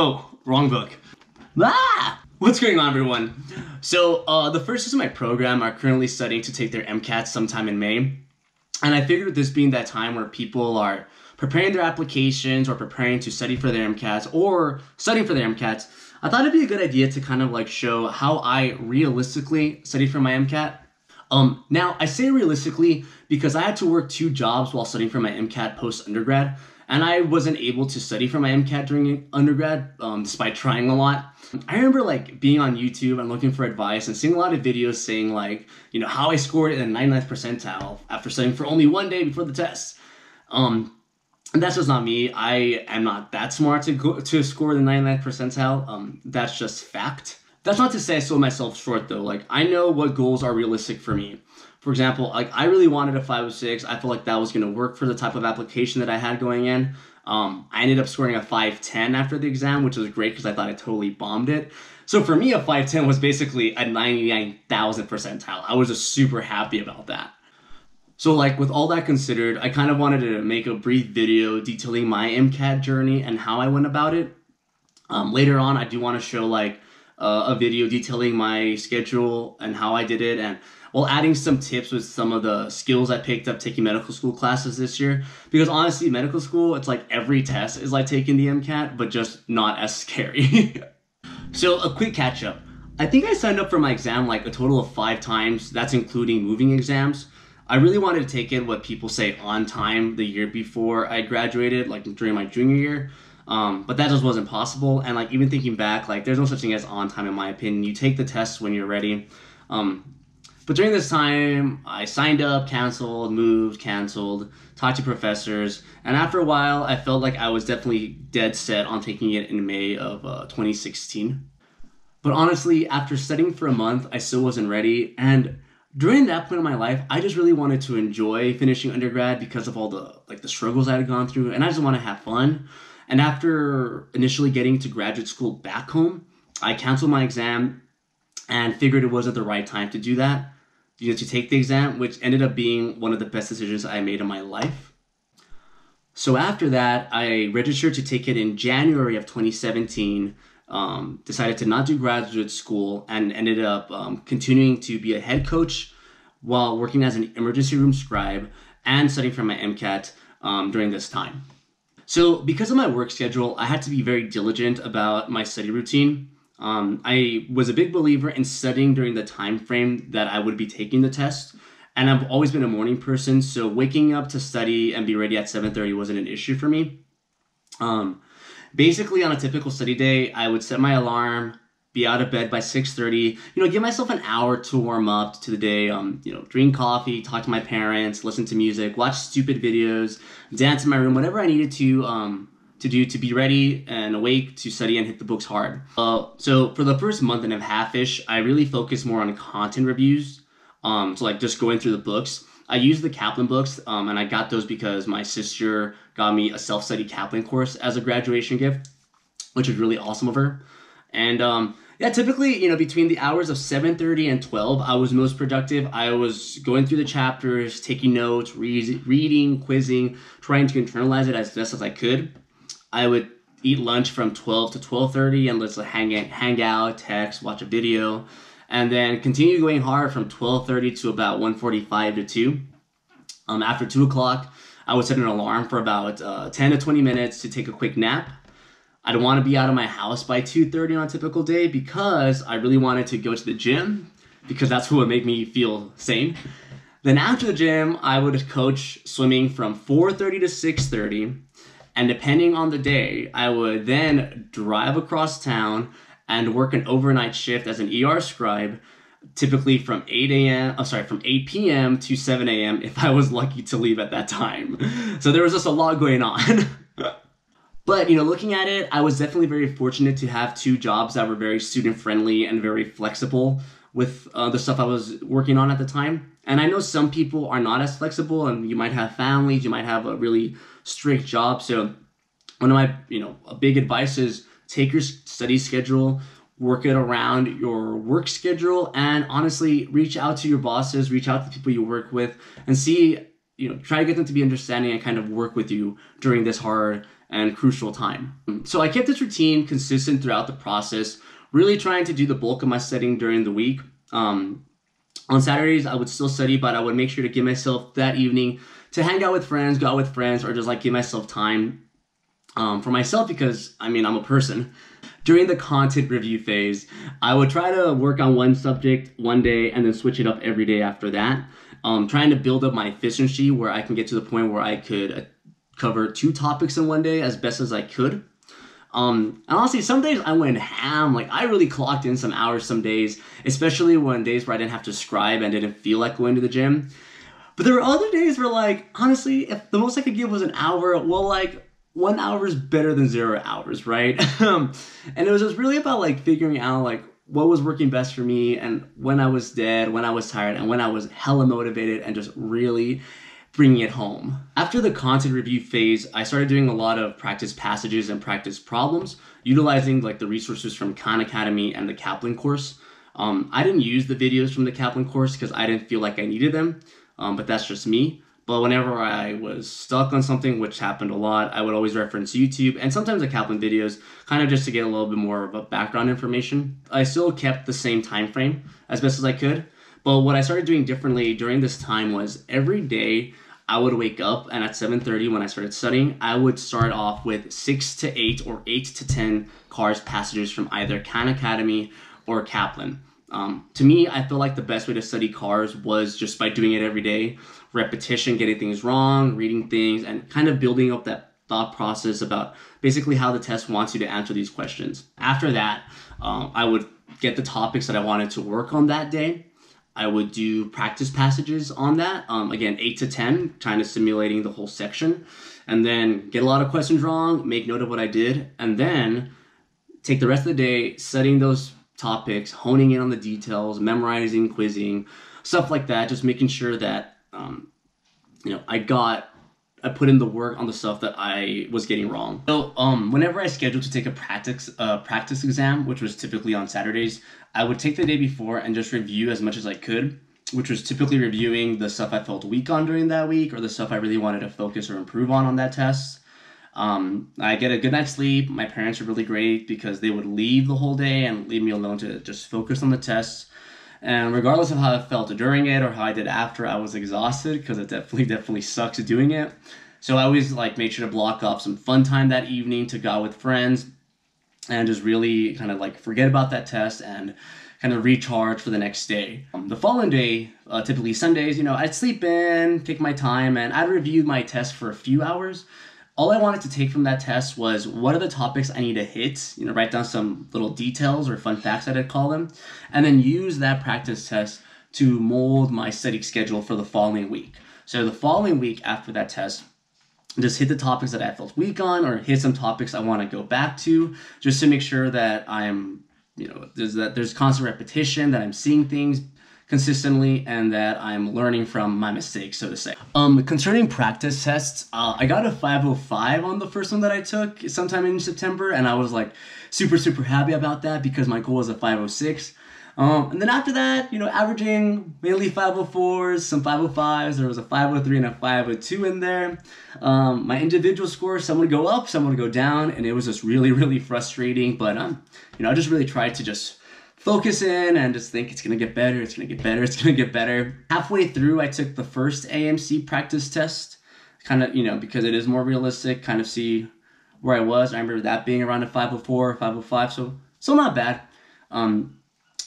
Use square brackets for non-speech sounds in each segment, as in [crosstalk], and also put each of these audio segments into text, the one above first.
Oh, wrong book. Ah! What's going on, everyone? So, uh, the first years of my program are currently studying to take their MCAT sometime in May. And I figured this being that time where people are preparing their applications or preparing to study for their MCATs or studying for their MCATs, I thought it'd be a good idea to kind of like show how I realistically study for my MCAT. Um, now, I say realistically because I had to work two jobs while studying for my MCAT post undergrad and I wasn't able to study for my MCAT during undergrad, um, despite trying a lot. I remember like being on YouTube and looking for advice and seeing a lot of videos saying like, you know, how I scored in the 99th percentile after studying for only one day before the test. Um, and that's just not me. I am not that smart to go to score the 99th percentile. Um, that's just fact. That's not to say I sold myself short though. Like I know what goals are realistic for me. For example, like I really wanted a 506. I felt like that was going to work for the type of application that I had going in. Um, I ended up scoring a 510 after the exam, which was great because I thought I totally bombed it. So for me, a 510 was basically a 99,000 percentile. I was just super happy about that. So like with all that considered, I kind of wanted to make a brief video detailing my MCAT journey and how I went about it. Um, later on, I do want to show like uh, a video detailing my schedule and how I did it and while adding some tips with some of the skills I picked up taking medical school classes this year. Because honestly, medical school, it's like every test is like taking the MCAT, but just not as scary. [laughs] so a quick catch up. I think I signed up for my exam like a total of five times. That's including moving exams. I really wanted to take it what people say on time the year before I graduated, like during my junior year. Um, but that just wasn't possible. And like even thinking back, like there's no such thing as on time in my opinion. You take the test when you're ready. Um, but during this time, I signed up, canceled, moved, canceled, talked to professors, and after a while, I felt like I was definitely dead set on taking it in May of uh, 2016. But honestly, after studying for a month, I still wasn't ready, and during that point in my life, I just really wanted to enjoy finishing undergrad because of all the like the struggles I had gone through, and I just want to have fun. And after initially getting to graduate school back home, I canceled my exam and figured it wasn't the right time to do that you know, to take the exam, which ended up being one of the best decisions I made in my life. So after that, I registered to take it in January of 2017. Um, decided to not do graduate school and ended up um, continuing to be a head coach while working as an emergency room scribe and studying for my MCAT um, during this time. So, because of my work schedule, I had to be very diligent about my study routine. Um, I was a big believer in studying during the time frame that I would be taking the test, and I've always been a morning person, so waking up to study and be ready at 7:30 wasn't an issue for me. Um, basically, on a typical study day, I would set my alarm, be out of bed by 6:30. You know, give myself an hour to warm up to the day. Um, you know, drink coffee, talk to my parents, listen to music, watch stupid videos, dance in my room, whatever I needed to. Um, to do to be ready and awake to study and hit the books hard. Uh, so for the first month and a half-ish, I really focused more on content reviews. Um, so like just going through the books. I used the Kaplan books, um, and I got those because my sister got me a self-study Kaplan course as a graduation gift, which was really awesome of her. And um, yeah, typically, you know, between the hours of 7.30 and 12, I was most productive. I was going through the chapters, taking notes, re- reading, quizzing, trying to internalize it as best as I could. I would eat lunch from 12 to 12.30 and let's hang, hang out, text, watch a video, and then continue going hard from 12.30 to about 1.45 to 2. Um, after 2 o'clock, I would set an alarm for about uh, 10 to 20 minutes to take a quick nap. I'd want to be out of my house by 2.30 on a typical day because I really wanted to go to the gym because that's what would make me feel sane. Then after the gym, I would coach swimming from 4.30 to 6.30 and depending on the day, I would then drive across town and work an overnight shift as an ER scribe, typically from 8 a.m. I'm sorry, from 8 p.m. to 7 a.m. if I was lucky to leave at that time. So there was just a lot going on. [laughs] but you know, looking at it, I was definitely very fortunate to have two jobs that were very student friendly and very flexible with uh, the stuff I was working on at the time. And I know some people are not as flexible, and you might have families, you might have a really strict job. So one of my, you know, a big advice is take your study schedule, work it around your work schedule, and honestly, reach out to your bosses, reach out to the people you work with, and see, you know, try to get them to be understanding and kind of work with you during this hard and crucial time. So I kept this routine consistent throughout the process, really trying to do the bulk of my studying during the week. Um, on Saturdays, I would still study, but I would make sure to give myself that evening to hang out with friends, go out with friends, or just like give myself time um, for myself because I mean, I'm a person. During the content review phase, I would try to work on one subject one day and then switch it up every day after that. Um, trying to build up my efficiency where I can get to the point where I could cover two topics in one day as best as I could. Um, and honestly, some days I went ham. Like I really clocked in some hours some days, especially when days where I didn't have to scribe and didn't feel like going to the gym. But there were other days where like honestly, if the most I could give was an hour, well like one hour is better than zero hours, right? [laughs] Um, and it was just really about like figuring out like what was working best for me and when I was dead, when I was tired, and when I was hella motivated and just really bringing it home. After the content review phase, I started doing a lot of practice passages and practice problems, utilizing like the resources from Khan Academy and the Kaplan course. Um, I didn't use the videos from the Kaplan course because I didn't feel like I needed them, um, but that's just me. But whenever I was stuck on something, which happened a lot, I would always reference YouTube and sometimes the Kaplan videos, kind of just to get a little bit more of a background information. I still kept the same time frame as best as I could. But what I started doing differently during this time was every day I would wake up and at 7:30 when I started studying, I would start off with 6 to 8 or 8 to 10 cars passages from either Khan Academy or Kaplan. Um, to me, I feel like the best way to study cars was just by doing it every day repetition, getting things wrong, reading things, and kind of building up that thought process about basically how the test wants you to answer these questions. After that, um, I would get the topics that I wanted to work on that day. I would do practice passages on that. Um, again, 8 to 10, kind of simulating the whole section. And then get a lot of questions wrong, make note of what I did, and then take the rest of the day studying those topics, honing in on the details, memorizing, quizzing, stuff like that, just making sure that um, you know, I got I put in the work on the stuff that I was getting wrong. So, um, whenever I scheduled to take a practice uh, practice exam, which was typically on Saturdays, I would take the day before and just review as much as I could, which was typically reviewing the stuff I felt weak on during that week or the stuff I really wanted to focus or improve on on that test. Um, I get a good night's sleep. My parents are really great because they would leave the whole day and leave me alone to just focus on the tests. And regardless of how I felt during it or how I did after, I was exhausted because it definitely, [laughs] definitely sucks doing it. So I always like made sure to block off some fun time that evening to go out with friends and just really kind of like forget about that test and kind of recharge for the next day. Um, the following day, uh, typically Sundays, you know, I'd sleep in, take my time, and I'd review my test for a few hours all I wanted to take from that test was what are the topics I need to hit, you know, write down some little details or fun facts I'd call them, and then use that practice test to mold my study schedule for the following week. So the following week after that test, just hit the topics that I felt weak on or hit some topics I want to go back to just to make sure that I'm, you know, there's that there's constant repetition, that I'm seeing things consistently and that I'm learning from my mistakes, so to say. Um, concerning practice tests, uh, I got a 505 on the first one that I took sometime in September, and I was like super, super happy about that because my goal was a 506. Um, and then after that, you know, averaging mainly 504s, some 505s, there was a 503 and a 502 in there. Um, my individual score, some would go up, some would go down, and it was just really, really frustrating. But, um, you know, I just really tried to just focus in and just think it's gonna get better, it's gonna get better, it's gonna get better. Halfway through, I took the first AAMC practice test, kind of, you know, because it is more realistic, kind of see where I was. I remember that being around a 504 or 505, so so not bad. Um,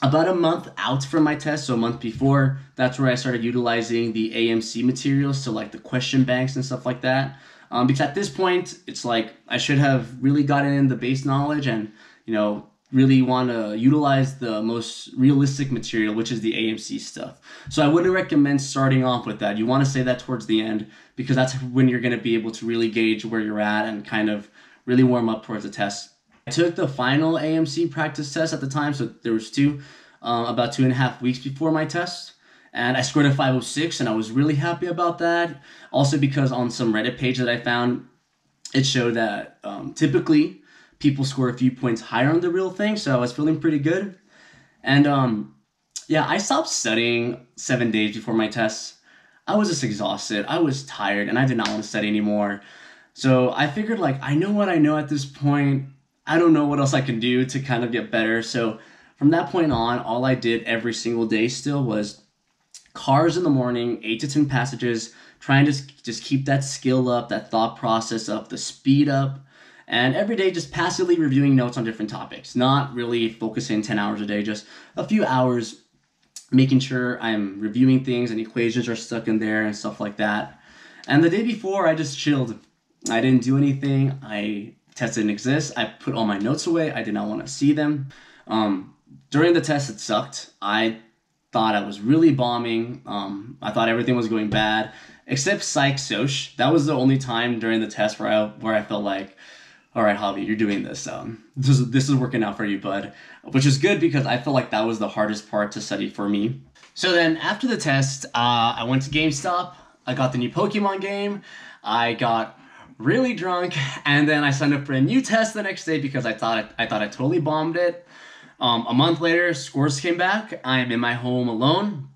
about a month out from my test, so a month before, that's where I started utilizing the AAMC materials, so like the question banks and stuff like that. Um, because at this point, it's like I should have really gotten in the base knowledge and, you know, really want to utilize the most realistic material, which is the AAMC stuff. So I wouldn't recommend starting off with that. You want to say that towards the end because that's when you're going to be able to really gauge where you're at and kind of really warm up towards the test. I took the final AAMC practice test at the time, so there was two, uh, about two and a half weeks before my test. And I scored a 506 and I was really happy about that. Also because on some Reddit page that I found, it showed that um, typically people score a few points higher on the real thing, so I was feeling pretty good. And um, yeah, I stopped studying seven days before my tests. I was just exhausted. I was tired, and I did not want to study anymore. So I figured like I know what I know at this point. I don't know what else I can do to kind of get better. So from that point on, all I did every single day still was cars in the morning, eight to ten passages, trying to just keep that skill up, that thought process up, the speed up, and every day just passively reviewing notes on different topics, not really focusing 10 hours a day, just a few hours making sure I'm reviewing things and equations are stuck in there and stuff like that. And the day before, I just chilled. I didn't do anything. I test didn't exist. I put all my notes away. I did not want to see them. Um, during the test, it sucked. I thought I was really bombing. Um, I thought everything was going bad, except Psych Soc. That was the only time during the test where I where I felt like, all right, Javi, you're doing this. Um, this is this is working out for you, bud. Which is good because I felt like that was the hardest part to study for me. So then after the test, uh, I went to GameStop. I got the new Pokemon game. I got really drunk, [laughs] and then I signed up for a new test the next day because I thought I, I thought I totally bombed it. Um, a month later, scores came back. I am in my home alone.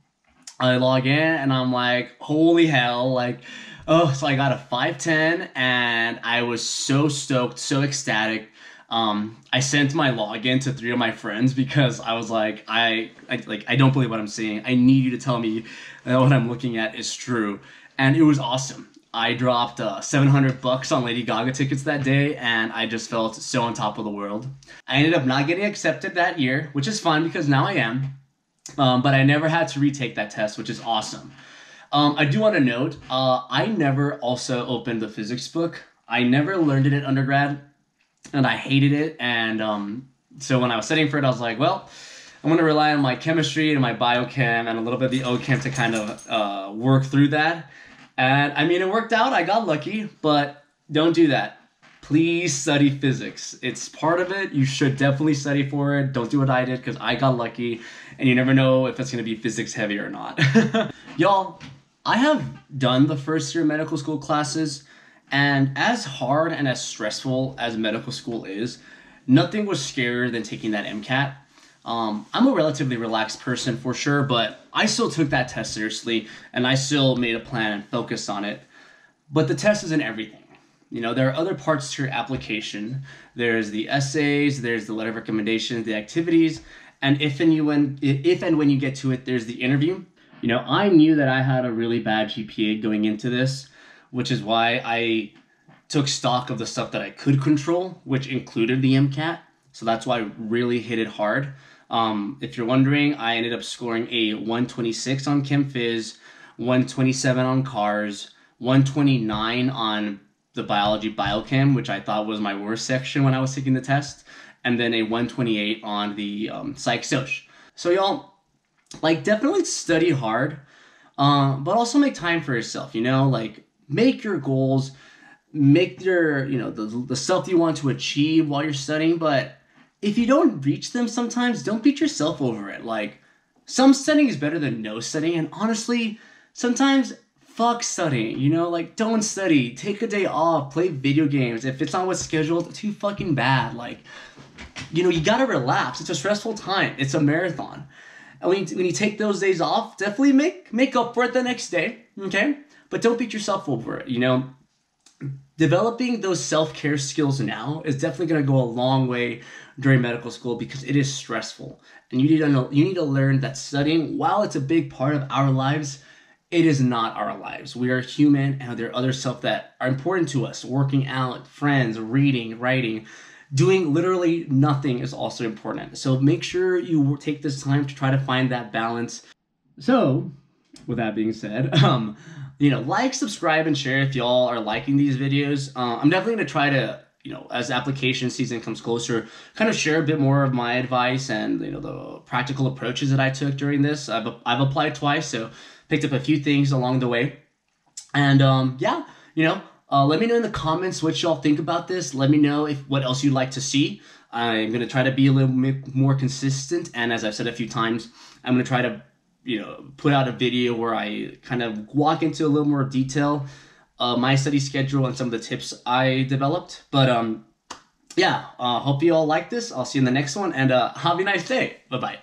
I log in and I'm like, holy hell, like, oh, so I got a 510 and I was so stoked, so ecstatic. Um, I sent my login to three of my friends because I was like, I, I like, I don't believe what I'm seeing. I need you to tell me that what I'm looking at is true, and it was awesome. I dropped uh, 700 bucks on Lady Gaga tickets that day, and I just felt so on top of the world. I ended up not getting accepted that year, which is fun because now I am. Um, but I never had to retake that test, which is awesome. Um, I do want to note, uh, I never also opened the physics book. I never learned it in undergrad, and I hated it. And um, so when I was studying for it, I was like, well, I'm going to rely on my chemistry and my biochem and a little bit of the OChem to kind of uh, work through that. And I mean, it worked out. I got lucky, but don't do that. Please study physics. It's part of it. You should definitely study for it. Don't do what I did because I got lucky, and you never know if it's going to be physics heavy or not. [laughs] Y'all, I have done the first year medical school classes, and as hard and as stressful as medical school is, nothing was scarier than taking that MCAT. Um, I'm a relatively relaxed person for sure, but I still took that test seriously and I still made a plan and focused on it. But the test isn't everything. You know, there are other parts to your application. There's the essays, there's the letter of recommendation, the activities, and if and you when if and when you get to it, there's the interview. You know, I knew that I had a really bad GPA going into this, which is why I took stock of the stuff that I could control, which included the MCAT. So that's why I really hit it hard. Um, if you're wondering, I ended up scoring a 126 on Chem Phys, 127 on Cars, 129 on the biology biochem, which I thought was my worst section when I was taking the test, and then a 128 on the um, psych soc. So y'all, like, definitely study hard, uh, but also make time for yourself. You know, like make your goals, make your you know the the stuff you want to achieve while you're studying, but if you don't reach them sometimes, don't beat yourself over it. Like, some studying is better than no studying, and honestly, sometimes fuck studying, you know? Like, don't study. Take a day off, play video games. If it's not what's scheduled, too fucking bad. Like, you know, you gotta relax. It's a stressful time, it's a marathon. And when you, when you take those days off, definitely make, make up for it the next day, okay? But don't beat yourself over it, you know? developing those self-care skills now is definitely going to go a long way during medical school because it is stressful and you need to know you need to learn that studying while it's a big part of our lives it is not our lives we are human and there are other stuff that are important to us working out friends reading writing doing literally nothing is also important so make sure you take this time to try to find that balance so with that being said [laughs] um you know, like, subscribe, and share if y'all are liking these videos. Uh, I'm definitely to try to, you know, as application season comes closer, kind of share a bit more of my advice and, you know, the practical approaches that I took during this. I've, I've applied twice, so picked up a few things along the way. And, um, yeah, you know, uh, let me know in the comments what y'all think about this. Let me know if what else you'd like to see. I'm going to try to be a little bit more consistent. And as I've said a few times, I'm going to try to you know put out a video where I kind of walk into a little more detail uh, my study schedule and some of the tips I developed. But um, yeah, uh, hope you all like this. I'll see you in the next one, and uh, [laughs] have a nice day. Bye bye.